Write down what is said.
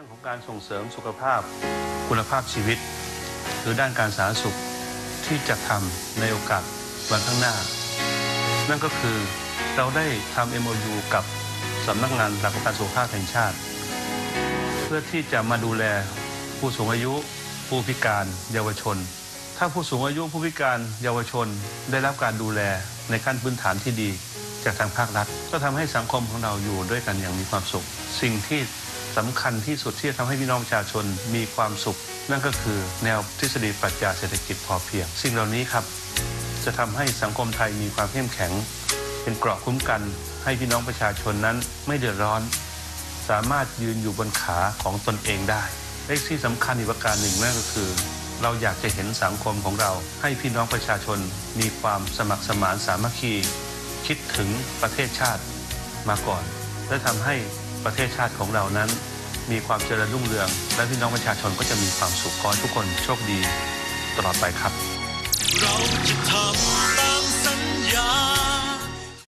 รื่องของการส่งเสริมสุขภาพคุณภาพชีวิต หรือด้านการสาธารณสุขที่จะทำในโอกาสวันข้างหน้า นั่นก็คือเราได้ทำ MOU กับสำนักงานหลักประกันสุขภาพแห่งชาติ เพื่อที่จะมาดูแลผู้สูงอายุ ผู้พิการ เยาวชน ถ้าผู้สูงอายุผู้พิการเยาวชนได้รับการดูแลในขั้นพื้นฐานที่ดีจากทางภาครัฐ ก็ทำให้สังคมของเราอยู่ด้วยกันอย่างมีความสุข สิ่งที่ สำคัญที่สุดที่จะทำให้พี่น้องประชาชนมีความสุข นั่นก็คือแนวทฤษฎีปรัชญาเศรษฐกิจพอเพียง สิ่งเหล่านี้ครับ จะทำให้สังคมไทยมีความเข้มแข็ง เป็นเกราะคุ้มกัน ให้พี่น้องประชาชนนั้นไม่เดือดร้อน สามารถยืนอยู่บนขาของตนเองได้และที่สำคัญอีกประการหนึ่งนั่นก็คือ เราอยากจะเห็นสังคมของเรา ให้พี่น้องประชาชนมีความสมัครสมานสามัคคี คิดถึงประเทศชาติมาก่อน และทำให้ ประเทศชาติของเรานั้น มีความเจริญรุ่งเรือง และพี่น้องประชาชนก็จะมีความสุขขอให้ทุกคนโชคดีตลอดไปครับเรา